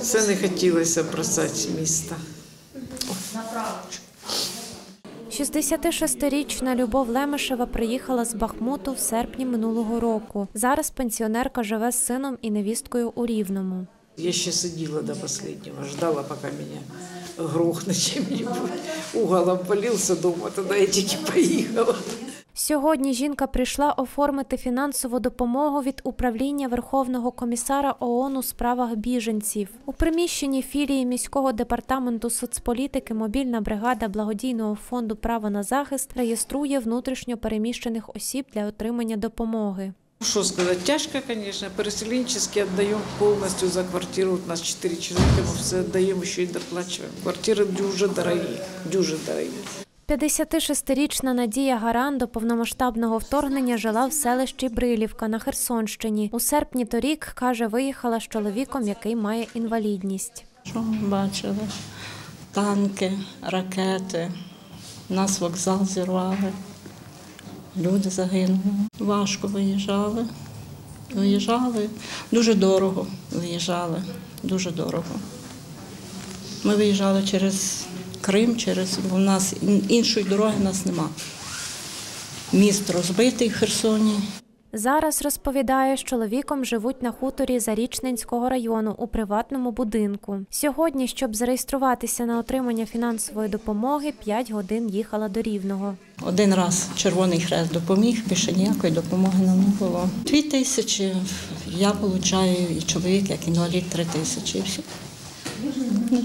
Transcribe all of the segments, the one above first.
Це не хотілося бросати міста. 66-річна Любов Лемешева приїхала з Бахмуту в серпні минулого року. Зараз пенсіонерка живе з сином і невісткою у Рівному. Я ще сиділа до останнього, ждала, поки мене грохне чим-нибудь. Уголом полился дома, тоді я тільки поїхала. Сьогодні жінка прийшла оформити фінансову допомогу від управління Верховного комісара ООН у справах біженців. У приміщенні філії міського департаменту соцполітики мобільна бригада благодійного фонду Право на захист реєструє внутрішньо переміщених осіб для отримання допомоги. Что сказать, тяжко, конечно. Переселенчески отдаем полностью за квартиру. Вот нас 4 человека, мы все отдаем, еще и доплачиваем. Квартиры дуже дорогие, дуже дорогие. 56-річна Надія Гаран до повномасштабного вторгнення жила в селищі Брилівка на Херсонщині. У серпні торік, каже, виїхала з чоловіком, який має інвалідність. Що ми бачили? Танки, ракети, нас вокзал зірвали, люди загинули. Важко виїжджали. Виїжджали, дуже дорого виїжджали, дуже дорого. Ми виїжджали через Крим, через бо в нас іншої дороги нас нема. Міст розбитий в Херсоні. Зараз розповідає, з чоловіком живуть на хуторі Зарічненського району у приватному будинку. Сьогодні, щоб зареєструватися на отримання фінансової допомоги, 5 годин їхала до Рівного. Один раз Червоний Хрест допоміг, більше ніякої допомоги нам не було. Дві тисячі я отримую, і чоловік, як інвалід, три тисячі.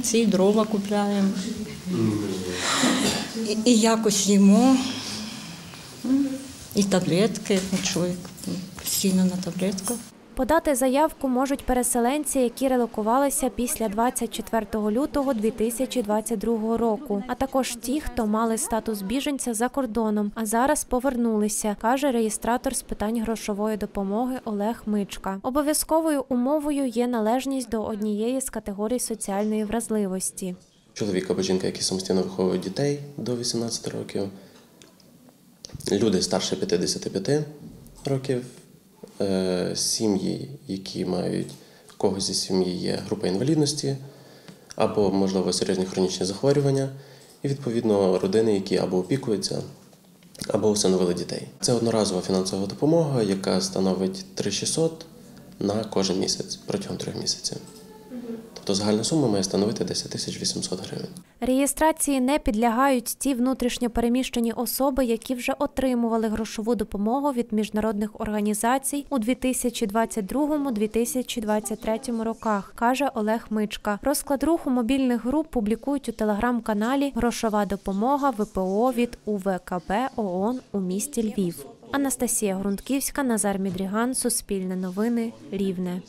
Ці дрова купляємо. І, і якось їмо. І таблетки. Ну, Чоловік постійно на таблетках. Подати заявку можуть переселенці, які релокувалися після 24 лютого 2022 року, а також ті, хто мали статус біженця за кордоном, а зараз повернулися, каже реєстратор з питань грошової допомоги Олег Мичка. Обов'язковою умовою є належність до однієї з категорій соціальної вразливості. Чоловік або жінка, які самостійно виховують дітей до 18 років, люди старше 55 років, сім'ї, які мають когось зі сім'ї є група інвалідності, або, можливо, серйозні хронічні захворювання, і відповідно родини, які або опікуються, або усиновили дітей. Це одноразова фінансова допомога, яка становить 3600 на кожен місяць протягом трьох місяців. Тобто загальна сума має становити 10 тисяч 800 гривень. Реєстрації не підлягають ті внутрішньо переміщені особи, які вже отримували грошову допомогу від міжнародних організацій у 2022-2023 роках, каже Олег Мичка. Розклад руху мобільних груп публікують у телеграм-каналі Грошова допомога ВПО від УВКБ ООН у місті Львів. Анастасія Грунтківська, Назар Мідріган, Суспільне новини, Рівне.